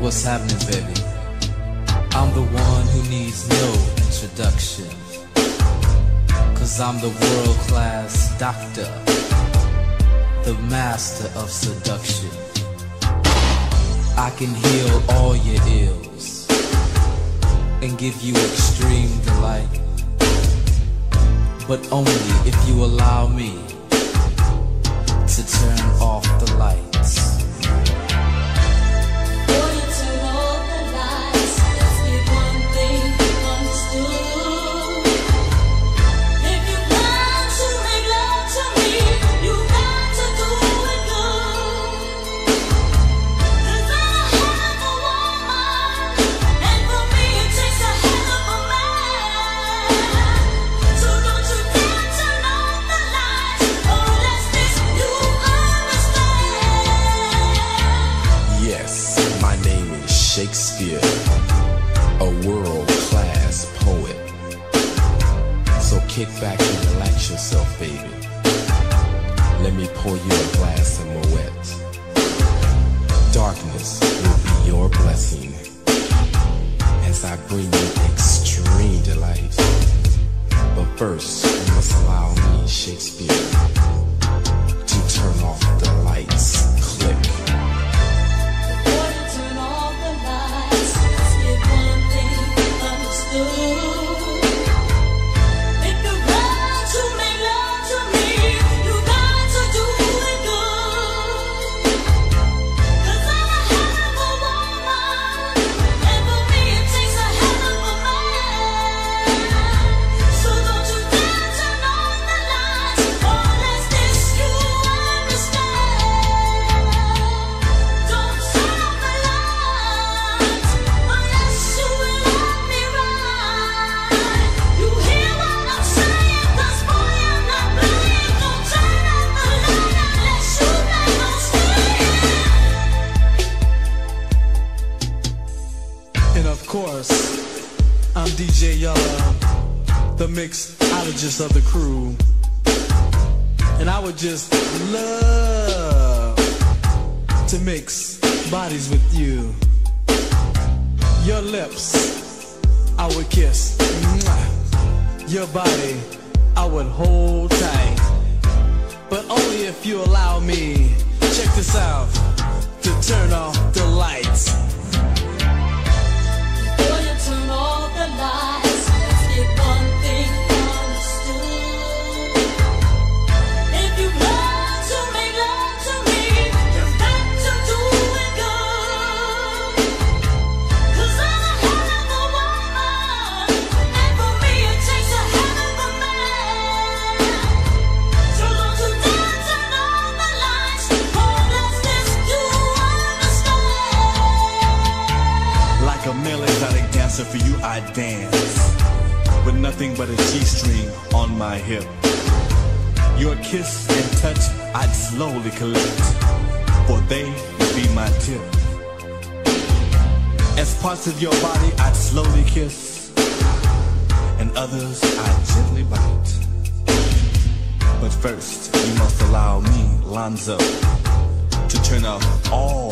What's happening, baby? I'm the one who needs no introduction. Cause I'm the world class doctor, the master of seduction. I can heal all your ills and give you extreme delight. But only if you allow me to turn off a world class poet. So kick back and relax yourself, baby. Let me pour you a glass of Moet. Darkness will be your blessing as I bring you extreme delight. But first, you must allow me, Shakespeare, course, I'm DJ Yella, the mixologist of the crew. And I would just love to mix bodies with you. Your lips, I would kiss. Your body, I would hold tight. But only if you allow me, check this out, to turn off I dance with nothing but a G-string on my hip. Your kiss and touch, I'd slowly collect, for they would be my tip. As parts of your body, I'd slowly kiss, and others I'd gently bite. But first, you must allow me, Lonzo, to turn off all